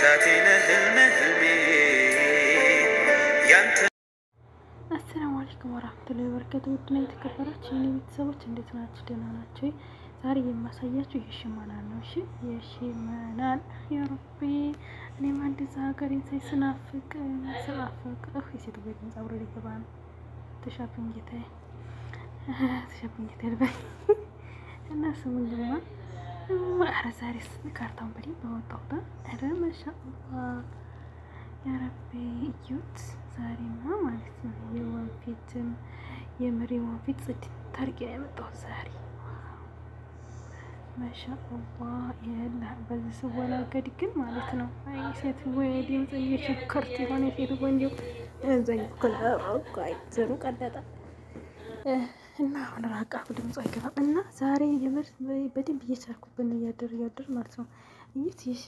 ብርታቴ ነህ ህልሜ ህልሜ ያንተ አሰላሙ አለይኩም ወራህመቱላሂ ወበረካቱ። ውድና የተከበራችሁ የኔ ቤተሰቦች እንዴት ናችሁ? ደህና ናቸው። ዛሬ የማሳያችሁ የሽመናን ነው። እሺ የሽመናን ያረቢ እኔም አንዲዛ ሀገሬን ሳይ ስናፍቅ ስናፍቅ የሴት ቤት ጸጉር ሊገባ ነው። ተሻፍኝ ጌታዬ ተሻፍኝ ጌታዬ ልበል እና ስሙን ልማ ኧረ ዛሬስ ካርታውን በደንብ አወጣሁት። ኧረ ማሻአላህ ያረቢ እዩት። ዛሬማ ማለት ነው የወንፊትም የምሬ ወንፊት ጽድት ታርጌ ነው ያመጣሁት ዛሬ ማሻአላህ የላ በዚህ ስወላገድ ግን ማለት ነው አይ ሴት ወይ ድምጽ እየሸከርት የሆነ ሴት ወንዲው እዛኝ ኩላሮጋይ ዘሩ ቀለጠ እና አሁን ራቃሁ ድምፁ አይገባም። እና ዛሬ የምር በደንብ እየቻልኩብን እያደር እያደር ማለት ነው እዩት ይሽ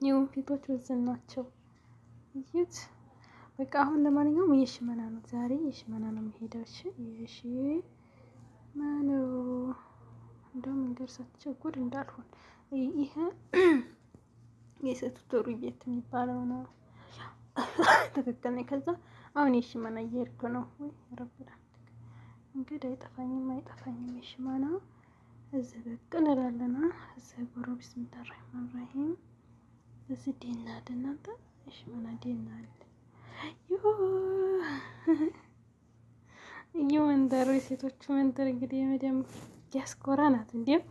የወንፊቶች ወዝን ናቸው እዩት። በቃ አሁን ለማንኛውም የሽመና ነው ዛሬ የሽመና ነው የሚሄደው። እሺ የሽመና እንደውም እንደርሳቸው ጉድ እንዳልሆን ይሄ የሴቱ ዶሮ ቤት የሚባለው ነው። ትክክል ነኝ። ከዛ አሁን የሽመና እየሄድኩ ነው። ወይ ረብላ እንግዲህ አይጠፋኝም አይጠፋኝም። የሽመና እዚህ በቅ እንላለና እዚህ ጎሮ ቢስሚላሂ ረህማን ረሂም። እዚህ ዴና እናንተ። የሽመና ዴና አለ። ይህ መንደሩ የሴቶቹ መንደር እንግዲህ የመዲያም ዲያስፖራ ናት። እንዲሁም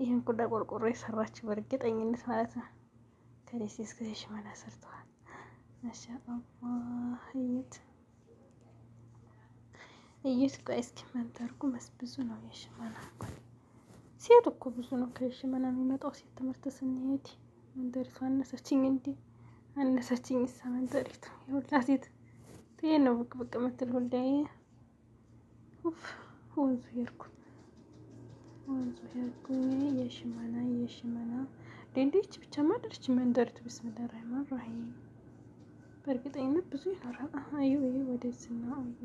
ይህን ቁዳ ቆርቆሮ የሰራችው በእርግጠኝነት ማለት ነው። ከደሴ እስከ የሽመና ሰርተዋል። ማሻአላህ እዩት ቆይ እስኪ መንደር መስ ብዙ ነው የሽመና ሴት እኮ ብዙ ነው ከየሽመና የሚመጣው። ሴት ትምህርት ስንሄድ መንደሪቱ አነሰችኝ እንዲ አነሰችኝ ሳ መንደሪቱ የሁላ ሴት ይሄ ነው ብቅ ብቅ የምትል ሁላ ወንዙ ሄድኩ። ወንዙ ሄድኩኝ የሽመና የሽመና ዴንዴች ብቻ ማደረች መንደሪቱ። ብስሚላሂ ረህማን ረሂም በእርግጠኝነት ብዙ ይኖራል። አዩ ይሄ ወደዝና አዩ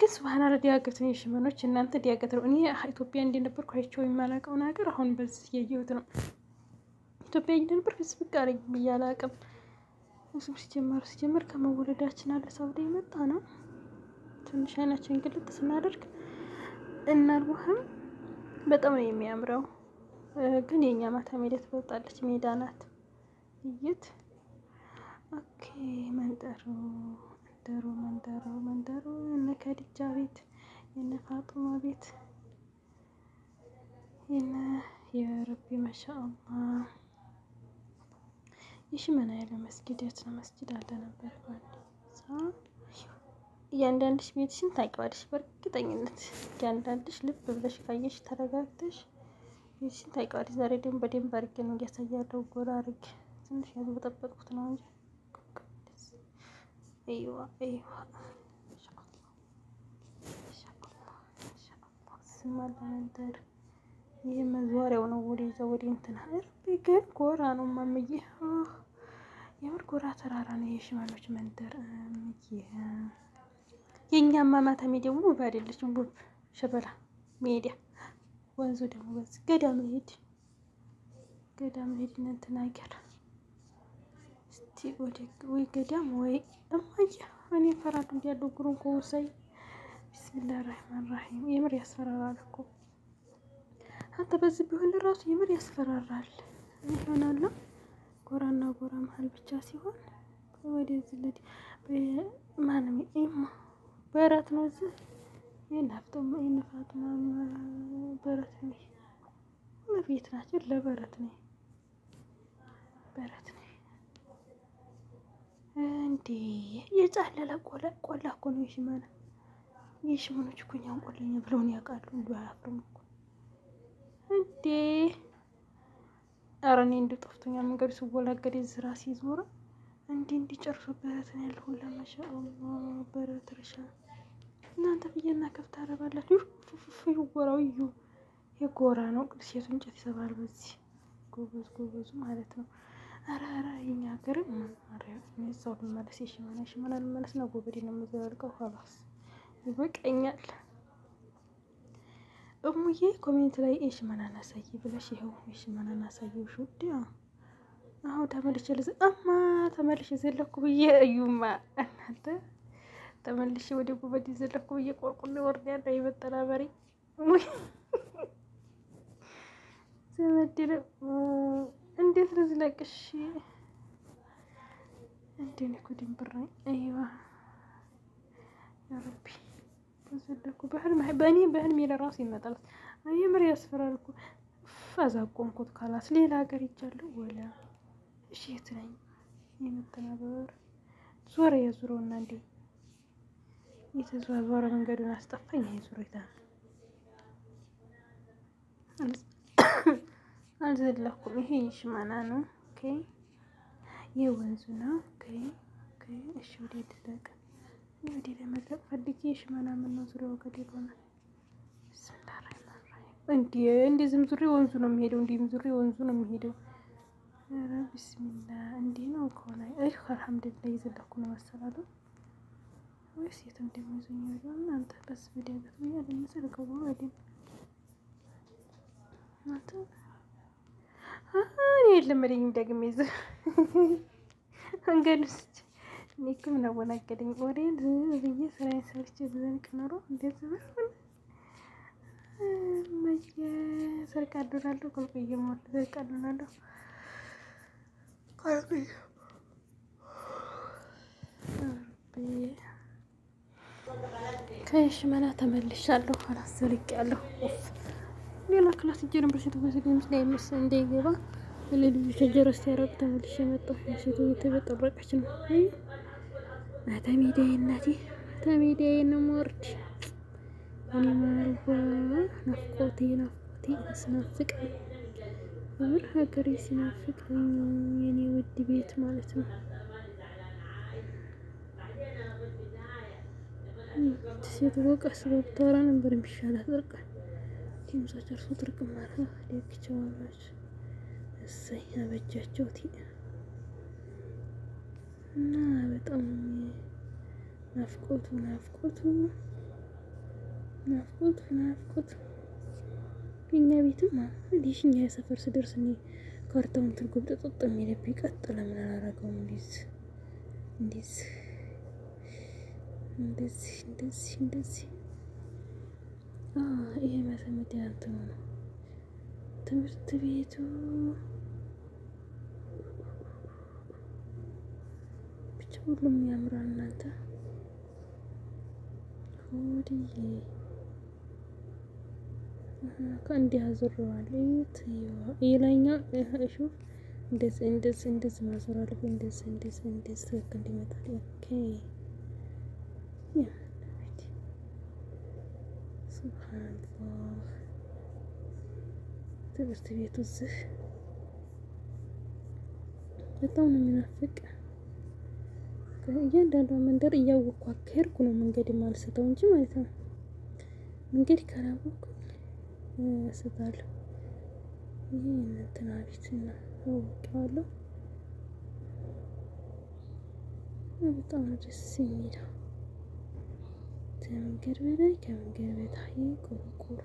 ግን ስብሀና ዲያገት ነው የሽመኖች እናንተ ዲያገት ነው። እኔ ኢትዮጵያ እንደነበርኩ አይቼው የማላውቀውን ሀገር አሁን በዚህ እያየሁት ነው። ኢትዮጵያ እንደነበር ህዝብ አለኝ ብዬ አላውቅም። እሱም ሲጀመር ሲጀመር ከመወለዳችን አለ ሳውዲ የመጣ ነው። ትንሽ አይናችን ግልጥ ስናደርግ እናልዋህም በጣም ነው የሚያምረው። ግን የእኛ ማታ ሜዳ ትበልጣለች። ሜዳ ናት እይት ኦኬ መንጠሩ መንደሩ መንደሩ መንደሩ የነ ከዲጃ ቤት የነ ፋጡማ ቤት የነ የረቢ ማሻአላህ የሽመና ያለ መስጊድ የት ነው? መስጊድ አለ ነበር እያንዳንድሽ ቤትሽን ታውቂዋለሽ በእርግጠኝነት እያንዳንድሽ ልብ ብለሽ ካየሽ ተረጋግተሽ ቤትሽን ታውቂዋለሽ። ዛሬ ደግሞ በደንብ አድርጌ ነው እያሳያለሁ። ጎላ አድርጌ ትንሽ ያልበጠበጥኩት ነው እንጂ እይዋ እይዋ ስማለ መንደር ይህ መዟሪያው ነው። ወደዛ ወደ እንትና እርቢ ግን ጎራ ነው ማምዬ የምር ጎራ ተራራ ነው የሽመኖች መንደር ምዬ የእኛማ ማታ ሜዲያ ውብ አይደለችም። ውብ ሸበላ ሜዲያ ወንዙ ደግሞ በዚህ ገዳም ሄድ ገዳም ሄድ እንትን እስቲ ወደ ወይ ገዳም ወይ እማዬ እኔ ፈራዱ እንዲያለው ጉሩን ከውሳይ ቢስሚላህ ራህማን ራሂም የምር ያስፈራራል እኮ። አንተ በዚህ ቢሆን ራሱ የምር ያስፈራራል። ይሆናላ ጎራና ጎራ መሀል ብቻ ሲሆን ወደዚህ ለዲ ማንም ኢማ በረት ነው እዚህ? የናፍጦም የነፋጡማ በረት ነው? ቤት ናቸው። ለበረት ነው። በረት ነው እንዴ የጫለለ ቆላ እኮ ነው የሽመና የሽመኖች እኮ እኛን ቆለኛ ብለውን ያውቃሉ። እንዲ አያፍርም እኮ እንዴ! ኧረ እኔ እንዲ ጠፍቶኛል። መንገዱ ስወላገድ ዝራ ሲዞረ እንዲ እንዲ ጨርሶ በረት ነው ያለ ሁላ ማሻአላህ በረት ረሻ እናንተ ብዬና ከብት አረባላችሁ ይወራው እዩ የጎራ ነው ሴቱ እንጨት ይሰባል። በዚህ ጎበዝ ጎበዙ ማለት ነው። ኧረ ኧረ የኛ ሀገርም እዛው ልመለስ የሽመና ሽመና ልመለስ ነው። ጎበዴ ነው የምዘልቀው። ኋላስ ይበቀኛል። እሙዬ ኮሜንት ላይ የሽመናን አሳይ ብለሽ ይኸው የሽመናን አሳየውሽ ውድ አሁን ተመልሼ ልዝ እማ ተመልሼ ዘለኩ ብዬ እዩማ። እናንተ ተመልሼ ወደ ጉበት ዘለኩ ብዬ ቆርቁል ወርድ ያለ የመጠናበሪ ዘመድር እንዴት ልዝለቅሽ? እንዴት እኮ ድንብራኝ አይዋ ያረቢ ዘለኩ በህልም በእኔ በህልሜ ለራሱ ይመጣል። የምር ያስፈራል እኮ አዛቆምኩት። ካላስ ሌላ ሀገር ይቻለሁ ወላ እሺ የት ነኝ? የመተናበር ዞረ የዙረውና እንዴ የተዘዋወረ መንገዱን አስጠፋኝ። የዙረ ይታ አልዘለኩም። ይሄ ሽመና ነው። ኦኬ የወንዙ ነው። ኦኬ ኦኬ። እሺ ወደ ድለቅ ወደ ለመድረቅ ፈልጌ የሽመና ምን ነው ዙሪያው ገደል ሆነ። እንዲ እንዲ ዝም ዙሪ ወንዙ ነው የሚሄደው። እንዲህም ዙሪ ወንዙ ነው የሚሄደው። ኧረ ቢስሚላ እንዲህ ነው ከሆነ እህ አልሐምዱሊላህ እየዘለኩ ነው መሰላለሁ ወይስ ደግሞ ይዞኝ ያለው እናንተ በስ ቪዲዮ ገጥሞኛ ለምሳሌ ከሆነ ወዲህ እናንተ እኔ የለመደኝም ደግሜ ይዘ መንገድ ውስጥ እኔ እኮ ምን? ወሬን ብዬ ስራዬን ሰርቼ ብዘንቅ ኖሮ እንዴት ዝም መየ ሰርቅ አድራለሁ? ቆልቆየ ሞት ሰርቅ አድራለሁ? ቆልቆየ ከሽመና ተመልሻለሁ። አላዘልቅ ያለሁ ሌላ ክላስ እጄ ነበር ሴቶ በሴቶ ምስል ምስ እንዳይገባ ለልጆች ጀረስ ያረቁ ተመልሼ መጣሁ። ሴቶ የተበጠረቀች ነው። ተሜዳዬ እናቴ ተሜዳዬ የምወርድ እኔ ማርባ ናፍቆቴ ናፍቆቴ ስናፍቅ የምር ሀገሬ ሲናፍቅ የኔ ውድ ቤት ማለት ነው። ሴት ቀስ ብታወራ ነበር የሚሻላት። ጥርቅ ቲምሳ ጨርሶ ጥርቅ ማረ ደግቸዋላች። እሰይ አበጃቸው ቲ እና በጣም ናፍቆቱ ናፍቆቱ ናፍቆቱ ናፍቆቱ የኛ ቤትም እንዲህ እኛ የሰፈር ስደርስ እኔ ካርታውን ትርጉም ጥጥጥ የሚልብኝ ቀጥ ለምን አላረገውም? እንዲዝ እንዲዝ እንደዚህ እንደዚህ እንደዚህ ይሄ መሰመድ ያንተው ነው ትምህርት ቤቱ ብቻ ሁሉም ያምራል። እናንተ ሆድዬ ከእንዲህ አዙረዋል። የላይኛው እሺ እንደዚህ እንደዚህ እንደዚህ ማዞር አለብኝ። እንደዚህ እንደዚህ እንደዚህ ትክክል እንዲመጣል okay ሱብሃንአላህ ትምህርት ቤቱ እዚህ በጣም ነው የሚናፍቅ። እያንዳንዷ መንደር እያወቅኩ አካሄድኩ ነው መንገድ የማልስተው እንጂ ማለት ነው። መንገድ ካላወቅኩ እስታለሁ። ይህ እንትና ቤት እና አውቄዋለሁ። በጣም ደስ የሚለው ከመንገድ በላይ ከመንገድ በታይ ቆርቆሮ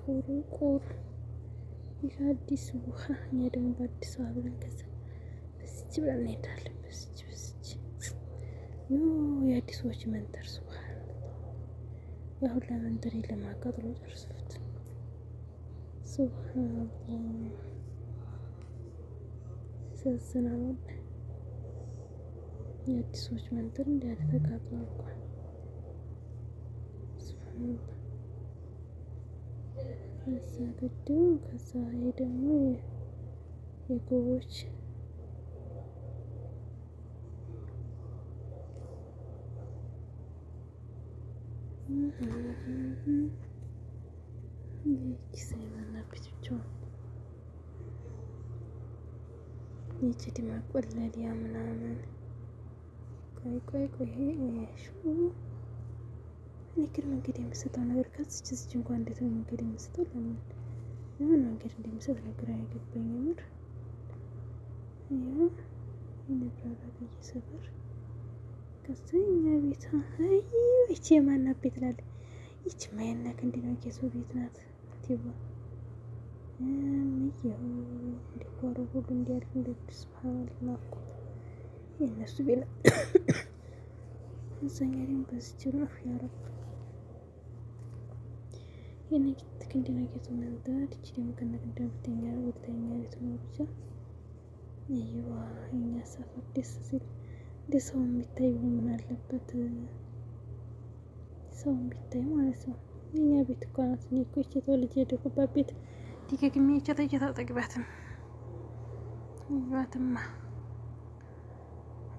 ቆርቆሮ ይህ አዲስ ውሃ እኛ ደግሞ በአዲስ ውሃ ብለን ከዛ በስች ብለን እንሄዳለን። በስች በስች የአዲስ ሰዎች መንደር ውሃ የአሁን ለመንደር ለማቃጥሎ ጨርሱት። ሱብሃንአላህ ያሳዝናል። የአዲስ ሰዎች መንደር እንዲያለ ተቃጥሎ አልቋል። ከዛ ግድቡ ከዛ ይሄ ደግሞ የጎቦች ድማ ቆለሊያ ምናምን። ቆይ ቆይ ቆይ ግን መንገድ የምሰጠው ነገር ከዚች እዚች እንኳን እንዴት ነው መንገድ የምሰጠው? ለምን ለምን መንገድ እንደምሰጥ ነገር አይገባኝ። ምር ይነብራራ በየሰፈር ከዛ እኛ ቤት አይ ወይቼ የማና ቤት ላለ ይች ማየናክ እንዲ ነው የሰው ቤት ናት። ቲባ ምየው እንዲጓሮ ሁሉ እንዲያልፍ እንደ ስብሀል ናፍቆት የእነሱ ቤላ እዛኛ ደግሞ በዝችል ነው ያረብ የነጊት ክንድ ነጌቱ መንበር እች ደግሞ ከነግንዳ ብተኛ ወደተኛ ቤት ነው ብቻ ይዋ የኛ ሰፈር ደስ ሲል እንደ ሰው የሚታይ ምን አለበት ሰው የሚታይ ማለት ነው። የኛ ቤት እኮ ናት። እኔ እኮ ይቼ ተወልጄ ያደኩባት ቤት ዲገግሜ ቸተቸት አልጠግባትም። ይባትማ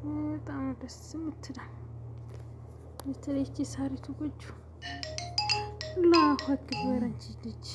በጣም ደስ የምትለው በተለይ ይቺ ሳሪቱ ጎጆ ላሁ አክበር አንቺ ልጅ